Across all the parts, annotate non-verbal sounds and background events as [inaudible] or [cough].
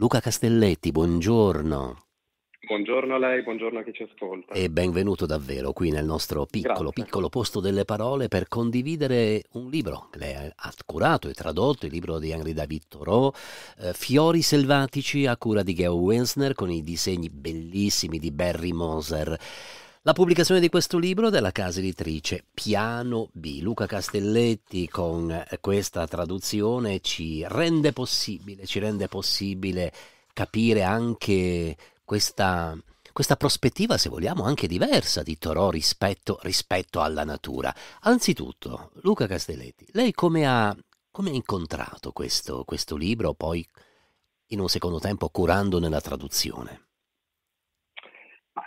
Luca Castelletti, buongiorno. Buongiorno a lei, buongiorno a chi ci ascolta. E benvenuto davvero qui nel nostro piccolo, Grazie. piccolo posto delle parole per condividere un libro che lei ha curato e tradotto, il libro di Henri David Thoreau, eh, Fiori selvatici a cura di Geo Winsner con i disegni bellissimi di Barry Moser. La pubblicazione di questo libro della casa editrice Piano B. Luca Castelletti con questa traduzione ci rende possibile, ci rende possibile capire anche questa, questa prospettiva, se vogliamo, anche diversa di Torò rispetto, rispetto alla natura. Anzitutto, Luca Castelletti, lei come ha, come ha incontrato questo, questo libro, poi in un secondo tempo curandone la traduzione?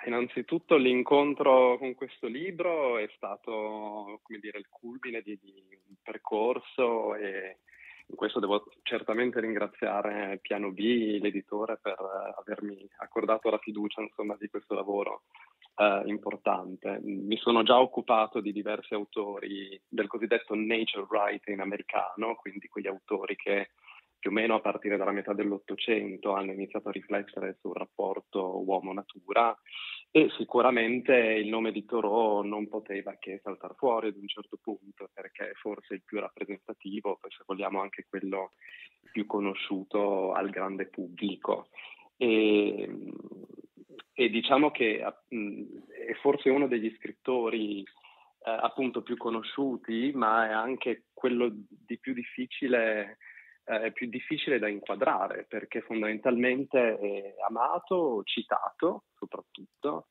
Innanzitutto l'incontro con questo libro è stato, come dire, il culmine di, di un percorso e in questo devo certamente ringraziare Piano B, l'editore, per avermi accordato la fiducia insomma, di questo lavoro eh, importante. Mi sono già occupato di diversi autori del cosiddetto nature writing americano, quindi quegli autori che più o meno a partire dalla metà dell'Ottocento hanno iniziato a riflettere sul rapporto uomo-natura e sicuramente il nome di Thoreau non poteva che saltare fuori ad un certo punto perché è forse il più rappresentativo, poi se vogliamo anche quello più conosciuto al grande pubblico. E, e diciamo che è forse uno degli scrittori eh, appunto più conosciuti, ma è anche quello di più difficile eh, più difficile da inquadrare perché fondamentalmente è amato, citato soprattutto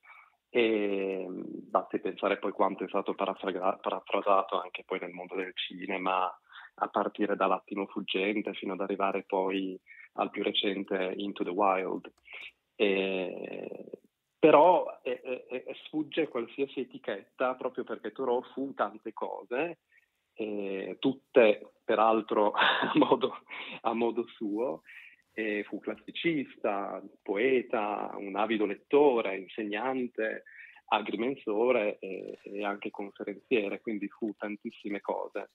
e basti pensare poi quanto è stato parafrasato anche poi nel mondo del cinema a partire dall'attimo fuggente fino ad arrivare poi al più recente Into the Wild. E, però è, è, sfugge qualsiasi etichetta proprio perché Thoreau fu tante cose eh, tutte peraltro [laughs] a modo, a modo suo. Eh, fu classicista, poeta, un avido lettore, insegnante, agrimensore e, e anche conferenziere, quindi fu tantissime cose.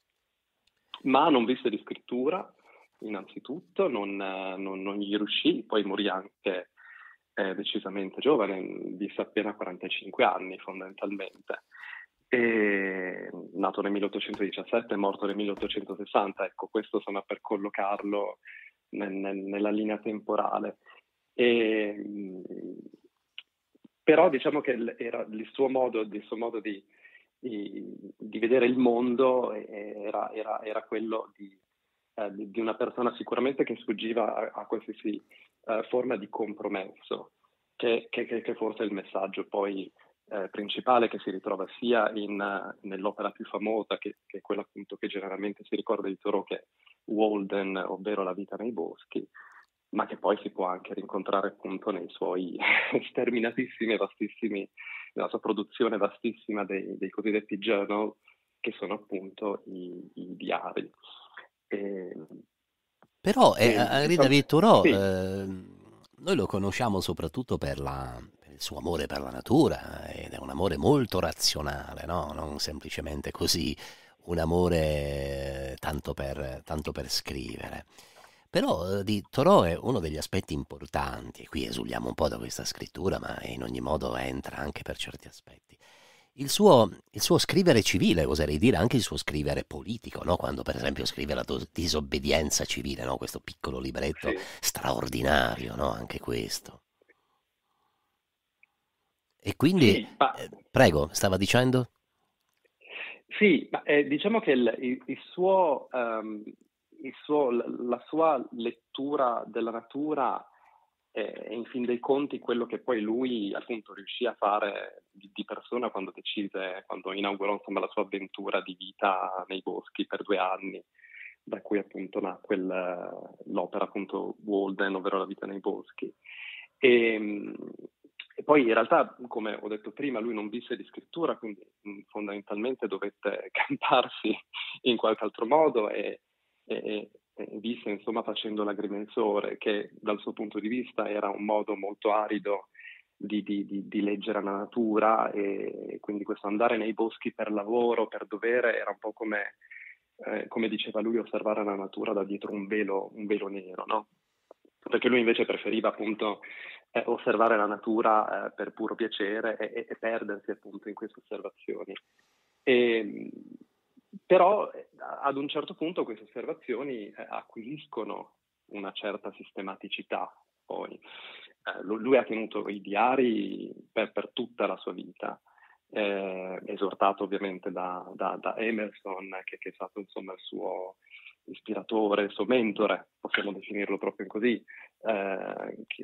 Ma non visse di scrittura, innanzitutto, non, non, non gli riuscì, poi morì anche eh, decisamente giovane, visse appena 45 anni fondamentalmente e, nato nel 1817 e morto nel 1860, ecco questo insomma per collocarlo nel, nel, nella linea temporale. E, però diciamo che era il suo modo, il suo modo di, di, di, vedere il mondo era, era, era quello di, eh, di, una persona sicuramente che sfuggiva a, a qualsiasi eh, forma di compromesso, che, che, che, forse è il messaggio poi eh, principale che si ritrova sia in, uh, nell'opera più famosa, che, che, è quella appunto che generalmente si ricorda di Thoreau, che è Walden, ovvero La vita nei boschi, ma che poi si può anche rincontrare appunto nei suoi [laughs] sterminatissimi e vastissimi, nella sua produzione vastissima dei, dei cosiddetti journal, che sono appunto i, i diari. E, Però eh, Henri David Thoreau, sì. eh, noi lo conosciamo soprattutto per la, il suo amore per la natura ed è un amore molto razionale, no? non semplicemente così un amore tanto per, tanto per scrivere. Però eh, di Thoreau è uno degli aspetti importanti, e qui esuliamo un po' da questa scrittura, ma in ogni modo entra anche per certi aspetti. Il suo, il suo scrivere civile, oserei dire anche il suo scrivere politico, no? quando per esempio scrive la disobbedienza civile, no? questo piccolo libretto straordinario, no? anche questo. E quindi, sì, ma... eh, prego, stava dicendo? Sì, ma, eh, diciamo che il, il, il, suo, um, il, suo, la sua lettura della natura è in fin dei conti quello che poi lui appunto riuscì a fare di, di persona quando decise, quando inaugurò insomma, la sua avventura di vita nei boschi per due anni, da cui appunto nacque l'opera appunto Walden, ovvero la vita nei boschi. E, ehm, e poi in realtà, come ho detto prima, lui non visse di scrittura, quindi fondamentalmente dovette [laughs] cantarsi in qualche altro modo e, e, e visse insomma facendo l'agrimensore, che dal suo punto di vista era un modo molto arido di, di, di, di, leggere la natura e quindi questo andare nei boschi per lavoro, per dovere, era un po' come, eh, come diceva lui, osservare la natura da dietro un velo, un velo nero, no? perché lui invece preferiva appunto eh, osservare la natura eh, per puro piacere e, e, perdersi appunto in queste osservazioni. E, però ad un certo punto queste osservazioni eh, acquisiscono una certa sistematicità. Poi eh, lui ha tenuto i diari per, per tutta la sua vita, eh, esortato ovviamente da, da, da Emerson, che, che, è stato insomma il suo ispiratore, il suo mentore, possiamo definirlo proprio così, eh,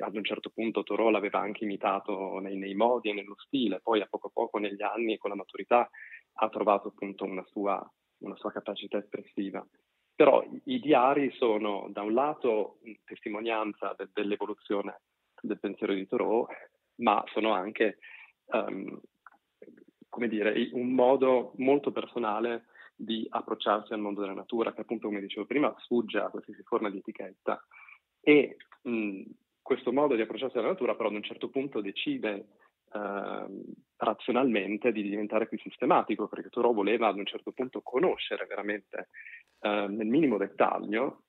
ad un certo punto Thoreau l'aveva anche imitato nei, nei, modi e nello stile, poi a poco a poco negli anni con la maturità ha trovato appunto una sua, una sua capacità espressiva. Però i, i diari sono da un lato testimonianza de, dell'evoluzione del pensiero di Thoreau, ma sono anche um, come dire, un modo molto personale di approcciarsi al mondo della natura, che appunto, come dicevo prima, sfugge a qualsiasi forma di etichetta. E mh, questo modo di approcciarsi alla natura, però, ad un certo punto decide eh, razionalmente di diventare più sistematico, perché Thoreau voleva ad un certo punto conoscere veramente eh, nel minimo dettaglio,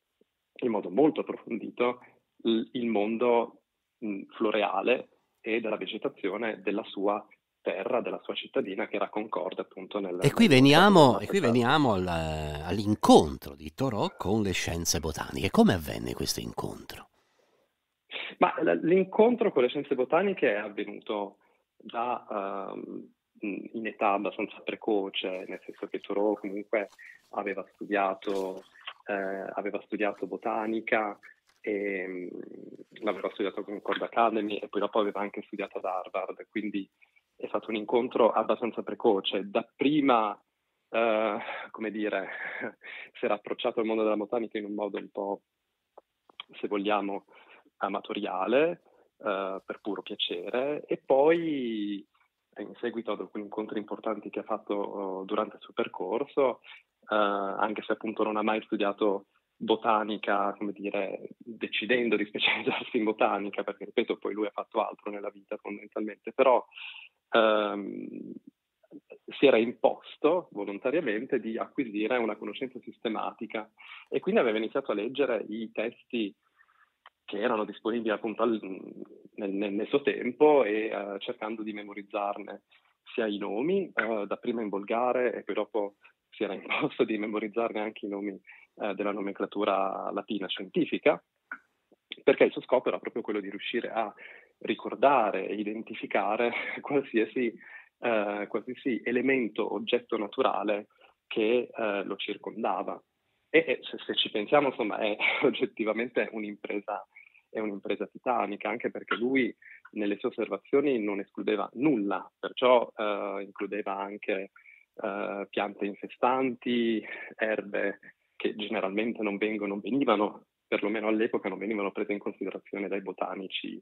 in modo molto approfondito, il, mondo mh, floreale e della vegetazione della sua terra della sua cittadina che era concorde appunto nel... E qui veniamo, e qui veniamo al, all'incontro di Thoreau con le scienze botaniche. Come avvenne questo incontro? Ma l'incontro con le scienze botaniche è avvenuto già uh, in età abbastanza precoce, nel senso che Thoreau comunque aveva studiato, eh, aveva studiato botanica, e, mh, l'aveva studiato con Concord Academy e poi dopo aveva anche studiato ad Harvard, quindi è stato un incontro abbastanza precoce. Da prima, eh, come dire, [laughs] si era approcciato al mondo della botanica in un modo un po', se vogliamo, amatoriale, eh, per puro piacere, e poi in seguito ad alcuni incontri importanti che ha fatto durante il suo percorso, eh, anche se appunto non ha mai studiato botanica, come dire, decidendo di specializzarsi in botanica, perché ripeto, poi lui ha fatto altro nella vita fondamentalmente, però ehm, si era imposto volontariamente di acquisire una conoscenza sistematica. E quindi aveva iniziato a leggere i testi che erano disponibili appunto al, nel, nel, suo tempo e uh, cercando di memorizzarne sia i nomi, uh, dapprima in volgare e poi dopo si era [laughs] imposto di memorizzarne anche i nomi uh, della nomenclatura latina scientifica, perché il suo scopo era proprio quello di riuscire a ricordare e identificare [laughs] qualsiasi, eh, qualsiasi elemento, oggetto naturale che eh, lo circondava. E, e se, se, ci pensiamo, insomma, è [laughs] oggettivamente un'impresa, è un'impresa titanica, anche perché lui nelle sue osservazioni non escludeva nulla, perciò eh, includeva anche eh, piante infestanti, erbe che generalmente non, vengono, venivano, perlomeno all'epoca, non venivano prese in considerazione dai botanici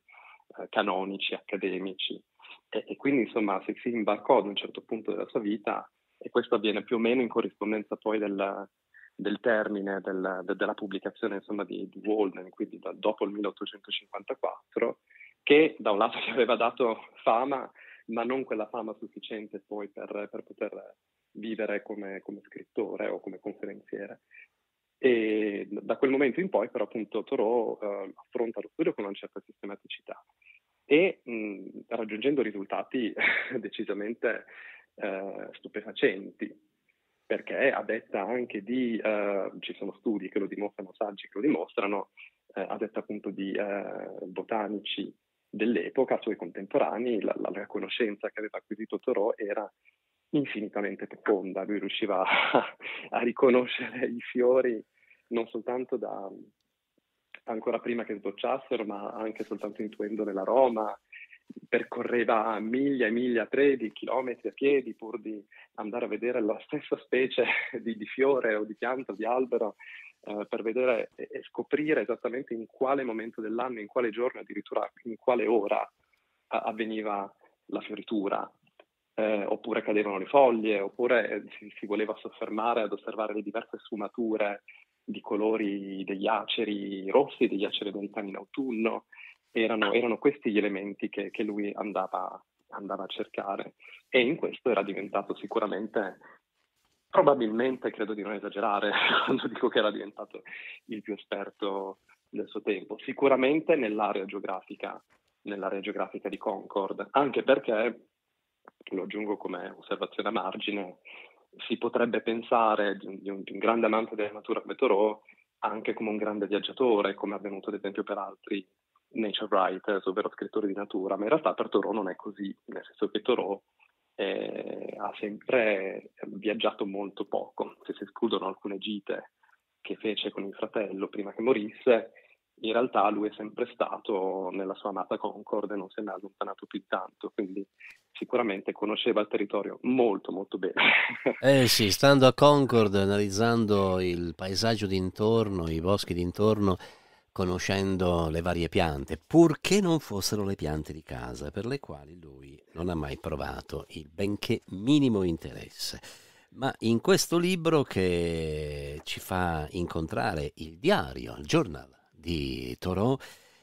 eh, canonici, accademici. E, e, quindi insomma si, si imbarcò ad un certo punto della sua vita e questo avviene più o meno in corrispondenza poi del, del termine del, de, della pubblicazione insomma, di, di, Walden, quindi da, dopo il 1854, che da un lato gli aveva dato fama, ma non quella fama sufficiente poi per, per poter vivere come, come, scrittore o come conferenziere. E da quel momento in poi, però, appunto, Thoreau eh, affronta lo studio con una certa sistematicità e mh, raggiungendo risultati [laughs] decisamente eh, stupefacenti, perché a detta anche di, eh, ci sono studi che lo dimostrano, saggi che lo dimostrano, eh, a detta appunto di eh, botanici dell'epoca, suoi contemporanei, la, la, la conoscenza che aveva acquisito Thoreau era infinitamente profonda, lui riusciva a, a riconoscere i fiori non soltanto da ancora prima che sbocciassero, ma anche soltanto intuendo nell'aroma, percorreva miglia e miglia, tre di chilometri a piedi pur di andare a vedere la stessa specie di, di fiore o di pianta o di albero eh, per vedere e, scoprire esattamente in quale momento dell'anno, in quale giorno, addirittura in quale ora eh, avveniva la fioritura. Eh, oppure cadevano le foglie, oppure si, si voleva soffermare ad osservare le diverse sfumature di colori degli aceri rossi, degli aceri americani in autunno, erano, erano questi gli elementi che, che lui andava, andava, a cercare. E in questo era diventato sicuramente, probabilmente, credo di non esagerare [laughs] quando dico che era diventato il più esperto del suo tempo, sicuramente nell'area geografica, nell'area geografica di Concord, anche perché, lo aggiungo come osservazione a margine, si potrebbe pensare di un, di un, grande amante della natura come Thoreau anche come un grande viaggiatore, come è avvenuto ad esempio per altri nature writers, ovvero scrittori di natura, ma in realtà per Thoreau non è così, nel senso che Thoreau eh, ha sempre viaggiato molto poco, se si escludono alcune gite che fece con il fratello prima che morisse, in realtà lui è sempre stato nella sua amata Concord e non se ne è allontanato più tanto, quindi sicuramente conosceva il territorio molto molto bene. [laughs] eh sì, stando a Concord, analizzando il paesaggio d'intorno, i boschi d'intorno, conoscendo le varie piante, purché non fossero le piante di casa, per le quali lui non ha mai provato il benché minimo interesse. Ma in questo libro che ci fa incontrare il diario, il journal di Thoreau,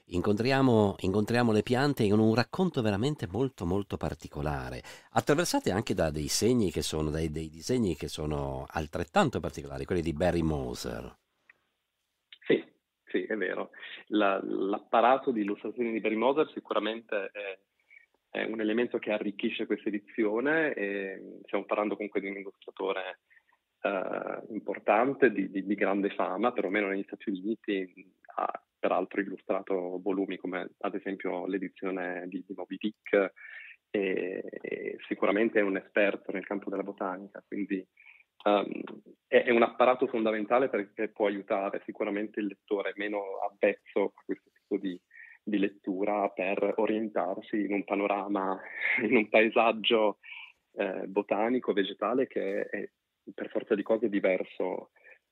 incontriamo, incontriamo, le piante in un racconto veramente molto molto particolare, attraversate anche da dei segni che sono, dai, dei disegni che sono altrettanto particolari, quelli di Barry Moser. Sì, è vero. La, l'apparato di illustrazioni di Barry Moser sicuramente è, è, un elemento che arricchisce questa edizione e stiamo parlando comunque di un illustratore uh, importante, di, di, di, grande fama, perlomeno negli Stati Uniti, ha peraltro illustrato volumi come ad esempio l'edizione di, di Moby Dick e, e sicuramente è un esperto nel campo della botanica, quindi Um, è, è, un apparato fondamentale perché può aiutare sicuramente il lettore meno avvezzo a questo tipo di, di lettura per orientarsi in un panorama, [laughs] in un paesaggio eh, botanico, vegetale che è per forza di cose diverso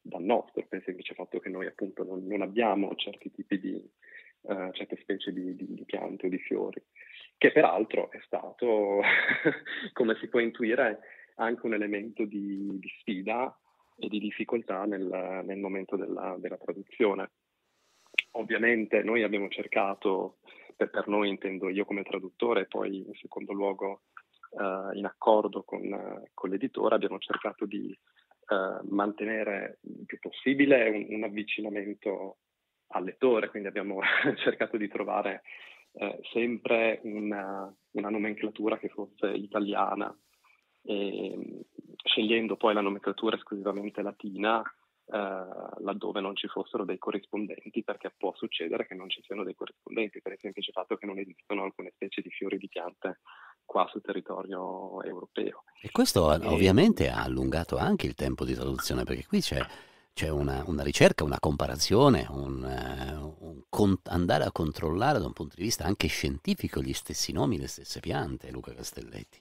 dal nostro, per il semplice fatto che noi appunto non, non abbiamo certi tipi di, uh, certe specie di, di, di, piante o di fiori, che peraltro è stato, [laughs] come si può intuire, anche un elemento di, di sfida e di difficoltà nel, nel momento della, della, traduzione. Ovviamente noi abbiamo cercato, per, per, noi intendo io come traduttore, e poi in secondo luogo uh, in accordo con, uh, con, l'editore, abbiamo cercato di uh, mantenere il più possibile un, un, avvicinamento al lettore, quindi abbiamo [laughs] cercato di trovare sempre una, una nomenclatura che fosse italiana, e, scegliendo poi la nomenclatura esclusivamente latina eh, laddove non ci fossero dei corrispondenti, perché può succedere che non ci siano dei corrispondenti, per il semplice fatto che non esistono alcune specie di fiori di piante qua sul territorio europeo. E questo e... ovviamente ha allungato anche il tempo di traduzione, perché qui c'è c'è una, una, ricerca, una comparazione, un, uh, un con- andare a controllare da un punto di vista anche scientifico gli stessi nomi, le stesse piante, Luca Castelletti.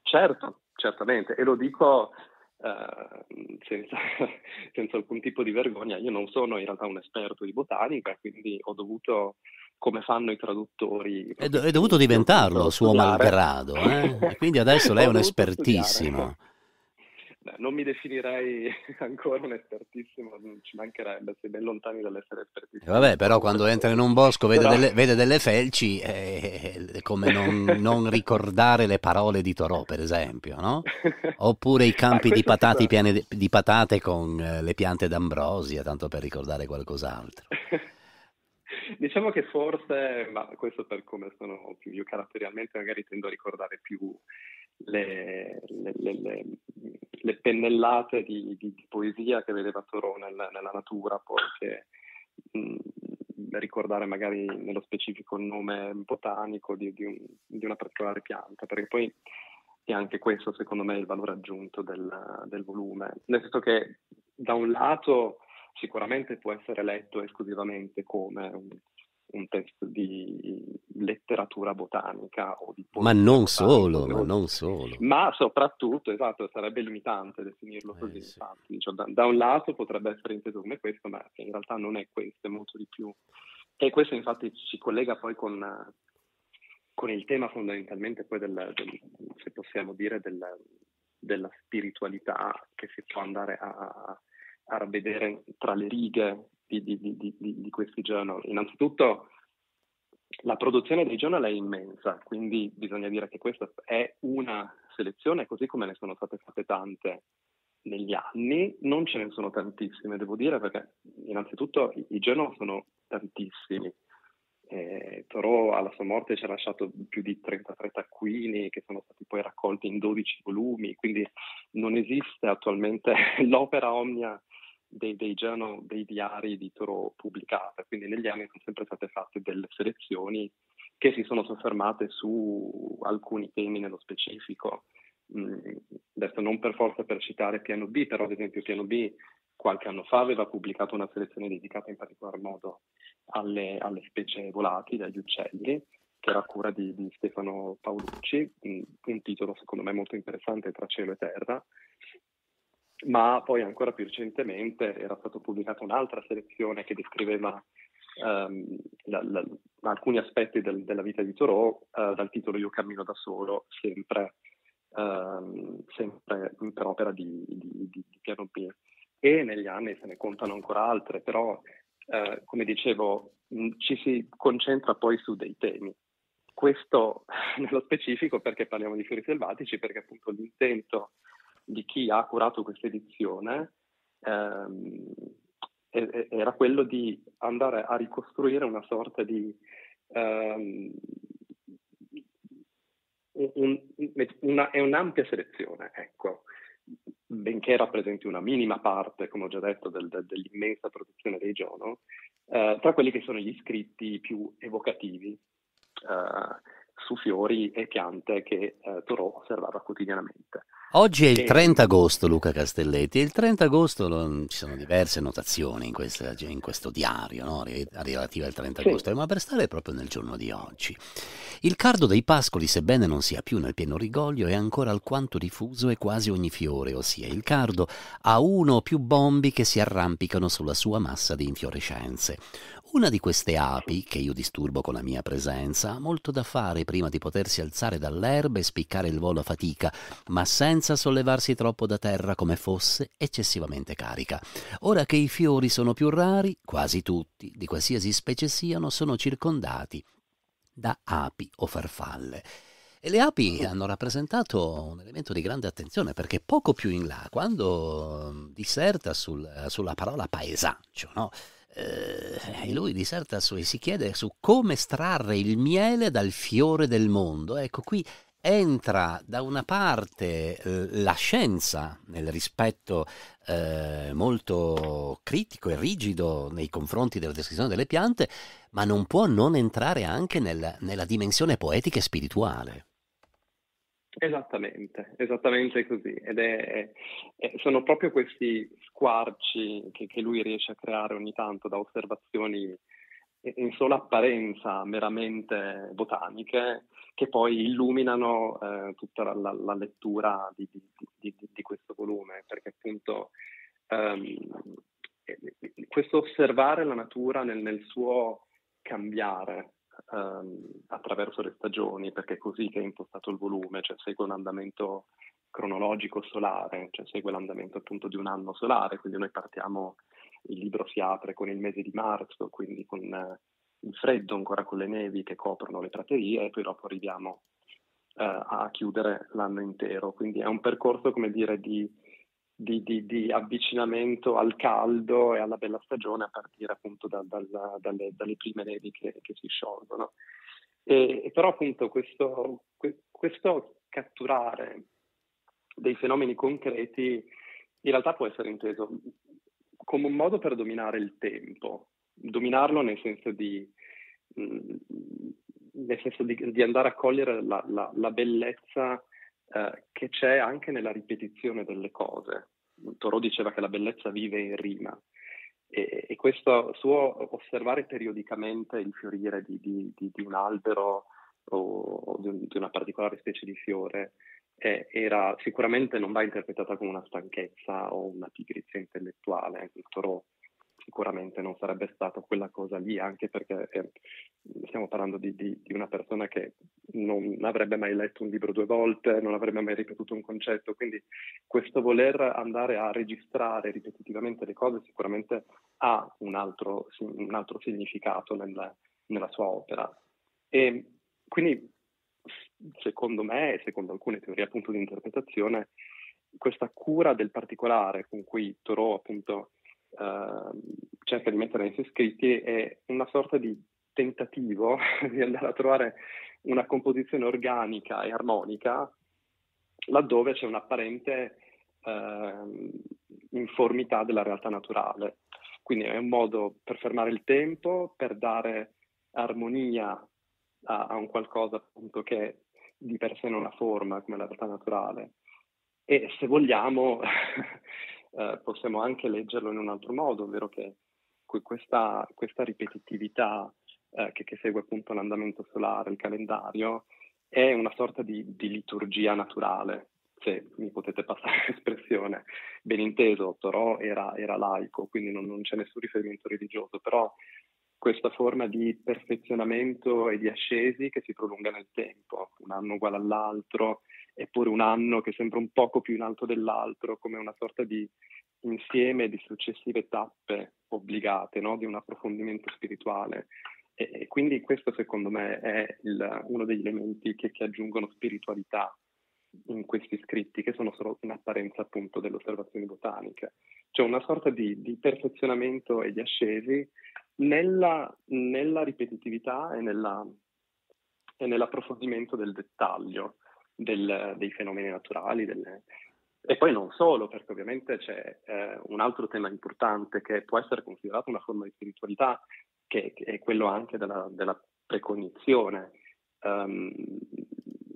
Certo, certamente, e lo dico uh, senza, [laughs] senza, alcun tipo di vergogna. Io non sono in realtà un esperto di botanica, quindi ho dovuto, come fanno i traduttori... È, do- è dovuto diventarlo, suo malgrado, eh? [laughs] quindi adesso lei è un espertissimo. Studiare non mi definirei [laughs] ancora un espertissimo, ci mancherebbe, sei ben lontani dall'essere espertissimo. Vabbè, però quando entra in un bosco vede, però... delle, vede delle, felci, è eh, come non, non, ricordare le parole di Torò, per esempio, no? [laughs] Oppure i campi ah, di, patati, piene di patate con eh, le piante d'ambrosia, tanto per ricordare qualcos'altro. Diciamo che forse, ma questo per come sono io caratterialmente, magari tendo a ricordare più le, le, le, le pennellate di, di, di, poesia che vedeva Thoreau nel, nella natura, poi che mh, ricordare magari nello specifico il nome botanico di, di, un, di, una particolare pianta, perché poi è anche questo secondo me il valore aggiunto del, del volume, nel senso che da un lato sicuramente può essere letto esclusivamente come un, un testo di letteratura botanica o di Ma non solo, ma non solo. Ma soprattutto, esatto, sarebbe limitante definirlo eh, così, sì. infatti. Cioè, da, da, un lato potrebbe essere inteso come questo, ma in realtà non è questo, è molto di più. E questo infatti ci collega poi con, con il tema fondamentalmente poi del, del se possiamo dire, del, della spiritualità che si può andare a, a vedere tra le righe di, di, di, di, questi journal. Innanzitutto la produzione dei journal è immensa, quindi bisogna dire che questa è una selezione, così come ne sono state fatte tante negli anni, non ce ne sono tantissime, devo dire, perché innanzitutto i, journal sono tantissimi. Eh, Thoreau alla sua morte ci ha lasciato più di 33 taccuini che sono stati poi raccolti in 12 volumi, quindi non esiste attualmente [laughs] l'opera omnia dei, dei, journal, dei diari di Thoreau pubblicata, quindi negli anni sono sempre state fatte delle selezioni che si sono soffermate su alcuni temi nello specifico. Mm, adesso non per forza per citare Piano B, però ad esempio Piano B qualche anno fa aveva pubblicato una selezione dedicata in particolar modo alle, alle specie volatili, agli uccelli, che era a cura di, di Stefano Paolucci, un, un, titolo secondo me molto interessante tra cielo e terra, ma poi ancora più recentemente era stata pubblicata un'altra selezione che descriveva um, la, la, alcuni aspetti del, della vita di Thoreau uh, dal titolo Io cammino da solo, sempre, um, sempre per opera di, di, di, di Piano B. E negli anni se ne contano ancora altre, però uh, come dicevo mh, ci si concentra poi su dei temi. Questo [laughs] nello specifico perché parliamo di fiori selvatici, perché appunto l'intento di chi ha curato questa edizione ehm, era quello di andare a ricostruire una sorta di um, un, una, è un'ampia selezione, ecco, benché rappresenti una minima parte, come ho già detto, del, del, dell'immensa produzione dei Giono, eh, tra quelli che sono gli scritti più evocativi eh, su fiori e piante che eh, Thoreau osservava quotidianamente. Oggi è il 30 agosto, Luca Castelletti, e il 30 agosto lo, ci sono diverse notazioni in, questa, in questo diario no? relative al 30 sì. agosto, ma per stare proprio nel giorno di oggi. Il cardo dei pascoli, sebbene non sia più nel pieno rigoglio, è ancora alquanto diffuso e quasi ogni fiore, ossia il cardo ha uno o più bombi che si arrampicano sulla sua massa di infiorescenze. Una di queste api, che io disturbo con la mia presenza, ha molto da fare prima di potersi alzare dall'erba e spiccare il volo a fatica, ma senza sollevarsi troppo da terra come fosse eccessivamente carica. Ora che i fiori sono più rari, quasi tutti, di qualsiasi specie siano, sono circondati da api o farfalle. E le api hanno rappresentato un elemento di grande attenzione perché poco più in là, quando disserta sul, sulla parola paesaggio, no? eh, lui diserta su e si chiede su come estrarre il miele dal fiore del mondo. Ecco, qui entra da una parte eh, la scienza nel rispetto eh, molto critico e rigido nei confronti della descrizione delle piante, ma non può non entrare anche nel, nella dimensione poetica e spirituale. Esattamente, esattamente così. Ed è, è, sono proprio questi squarci che, che, lui riesce a creare ogni tanto da osservazioni in sola apparenza meramente botaniche che poi illuminano eh, tutta la, la lettura di, di, di, di, questo volume, perché appunto um, questo osservare la natura nel, nel suo cambiare, um, attraverso le stagioni, perché è così che è impostato il volume, cioè segue un andamento cronologico solare, cioè segue l'andamento appunto di un anno solare, quindi noi partiamo, il libro si apre con il mese di marzo, quindi con eh, il freddo ancora con le nevi che coprono le praterie e poi dopo arriviamo eh, a chiudere l'anno intero, quindi è un percorso come dire di di, di, di, avvicinamento al caldo e alla bella stagione a partire appunto da, da, dalle, dalle, prime nevi che, che si sciolgono. E, e però appunto questo, questo, catturare dei fenomeni concreti in realtà può essere inteso come un modo per dominare il tempo, dominarlo nel senso di, mm, nel senso di, di andare a cogliere la, la, la bellezza eh, che c'è anche nella ripetizione delle cose. Thoreau diceva che la bellezza vive in rima e, e questo suo osservare periodicamente il fiorire di, di, di, un albero o, o un, di, una particolare specie di fiore eh, era, sicuramente non va interpretata come una stanchezza o una pigrizia intellettuale. Thoreau sicuramente non sarebbe stato quella cosa lì, anche perché eh, stiamo parlando di, di, di, una persona che non avrebbe mai letto un libro due volte, non avrebbe mai ripetuto un concetto, quindi questo voler andare a registrare ripetitivamente le cose sicuramente ha un altro, un altro significato nel, nella sua opera. E quindi, secondo me e secondo alcune teorie appunto di interpretazione, questa cura del particolare con cui Thoreau appunto eh, cerca di mettere nei suoi scritti è una sorta di tentativo [laughs] di andare a trovare una composizione organica e armonica laddove c'è un'apparente eh, informità della realtà naturale. Quindi è un modo per fermare il tempo, per dare armonia a, a un qualcosa appunto che di per sé non ha forma come la realtà naturale. E se vogliamo [laughs] eh, possiamo anche leggerlo in un altro modo, ovvero che questa, questa ripetitività eh, che, che, segue appunto l'andamento solare, il calendario, è una sorta di, di liturgia naturale, se mi potete passare [laughs] l'espressione. Ben inteso, Torò era, era laico, quindi non, non, c'è nessun riferimento religioso, però questa forma di perfezionamento e di ascesi che si prolunga nel tempo, un anno uguale all'altro, eppure un anno che sembra un poco più in alto dell'altro, come una sorta di insieme di successive tappe obbligate, no? di un approfondimento spirituale. E, e, quindi questo secondo me è il, uno degli elementi che, che, aggiungono spiritualità in questi scritti, che sono solo in apparenza appunto delle osservazioni botaniche. Cioè una sorta di, di perfezionamento e di ascesi nella, nella ripetitività e, nella, e, nell'approfondimento del dettaglio del, dei fenomeni naturali. Delle... E poi non solo, perché ovviamente c'è eh, un altro tema importante che può essere considerato una forma di spiritualità, che, che è quello anche della, della precognizione. Um,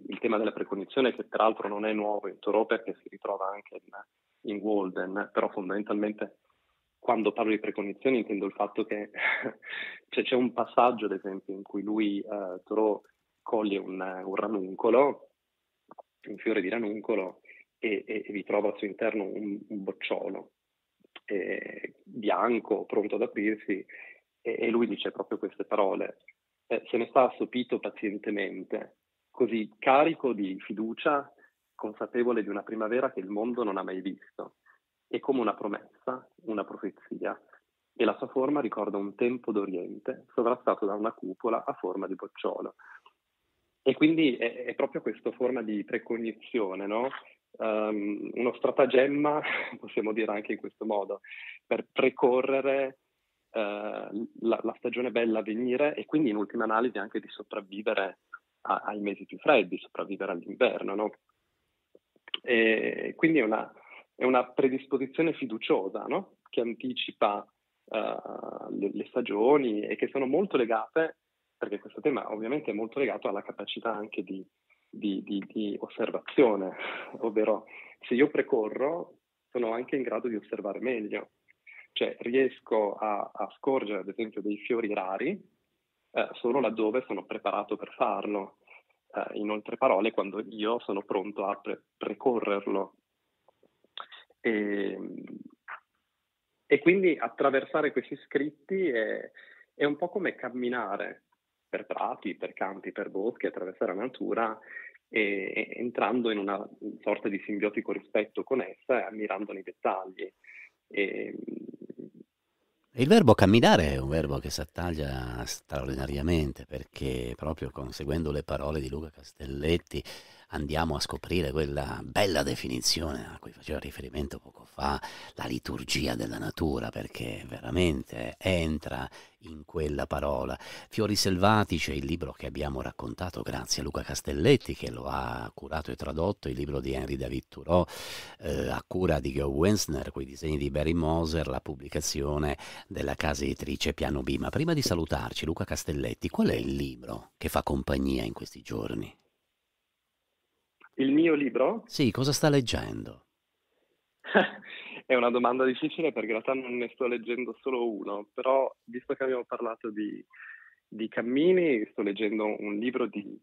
il tema della precognizione che peraltro non è nuovo in Toro perché si ritrova anche in, in Walden, però fondamentalmente quando parlo di precognizione intendo il fatto che [laughs] cioè, c'è un passaggio, ad esempio, in cui lui, eh, Thoreau, coglie un, un, ranuncolo, un fiore di ranuncolo, e, e, e vi trova al suo interno un, un bocciolo eh, bianco, pronto ad aprirsi, e, e, lui dice proprio queste parole. Eh, se ne sta assopito pazientemente, così carico di fiducia, consapevole di una primavera che il mondo non ha mai visto è come una promessa, una profezia, e la sua forma ricorda un tempo d'Oriente sovrastato da una cupola a forma di bocciolo. E quindi è, è proprio questa forma di precognizione, no? um, uno stratagemma, [laughs] possiamo dire anche in questo modo, per precorrere uh, la, la, stagione bella a venire e quindi in ultima analisi anche di sopravvivere a, ai mesi più freddi, sopravvivere all'inverno. No? E quindi è una, è una predisposizione fiduciosa no? che anticipa uh, le, le, stagioni e che sono molto legate, perché questo tema ovviamente è molto legato alla capacità anche di, di, di, di osservazione, [laughs] ovvero se io precorro sono anche in grado di osservare meglio, cioè riesco a, a scorgere ad esempio dei fiori rari eh, solo laddove sono preparato per farlo. Eh, in altre parole, quando io sono pronto a pre- precorrerlo. E, e quindi attraversare questi scritti è, è un po' come camminare per prati, per campi, per boschi, attraversare la natura e, e entrando in una sorta di simbiotico rispetto con essa e ammirandone i dettagli. E, il verbo camminare è un verbo che si attaglia straordinariamente perché proprio conseguendo le parole di Luca Castelletti andiamo a scoprire quella bella definizione a cui faceva riferimento poco fa, la liturgia della natura, perché veramente entra in quella parola. Fiori selvatici è il libro che abbiamo raccontato grazie a Luca Castelletti che lo ha curato e tradotto, il libro di Henry David Thoreau eh, a cura di Joe Wensner, con i disegni di Barry Moser, la pubblicazione della casa editrice Piano B. Ma prima di salutarci, Luca Castelletti, qual è il libro che fa compagnia in questi giorni? Il mio libro? Sì, cosa sta leggendo? [laughs] È una domanda difficile perché in realtà non ne sto leggendo solo uno, però visto che abbiamo parlato di, di cammini, sto leggendo un libro di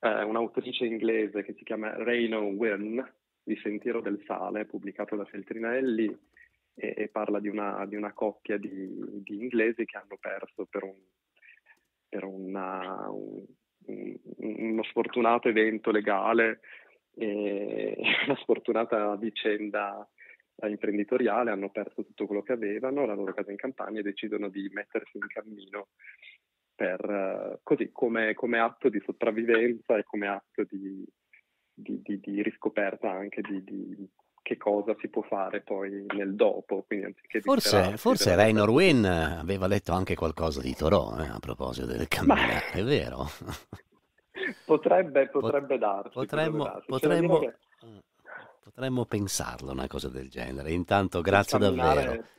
eh, un'autrice inglese che si chiama Reino Wynne, di Sentiero del Sale, pubblicato da Feltrinelli, e, e parla di una, di una coppia di, di, inglesi che hanno perso per, un, per una, un, uno sfortunato evento legale e [laughs] una sfortunata vicenda imprenditoriale, hanno perso tutto quello che avevano, la loro casa in campagna e decidono di mettersi in cammino per, così come, come atto di sopravvivenza e come atto di, di, di, di riscoperta anche di, che cosa si può fare poi nel dopo. forse forse Raynor Wynn aveva letto anche qualcosa di Thoreau eh, a proposito del camminare, Ma... è vero? [laughs] potrebbe, potrebbe darsi. Potremmo, darsi. potremmo, che... potremmo, pensarlo una cosa del genere. Intanto grazie davvero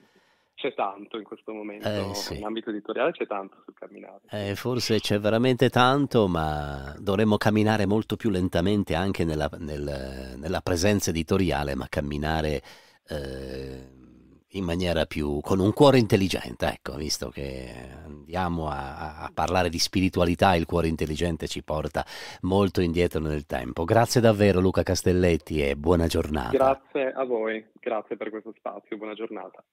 c'è tanto in questo momento, eh, sì. in ambito editoriale c'è tanto sul camminare. Eh, forse c'è veramente tanto, ma dovremmo camminare molto più lentamente anche nella, nel, nella presenza editoriale, ma camminare eh, in maniera più con un cuore intelligente, ecco, visto che andiamo a, a parlare di spiritualità, il cuore intelligente ci porta molto indietro nel tempo. Grazie davvero Luca Castelletti e buona giornata. Grazie a voi, grazie per questo spazio, buona giornata.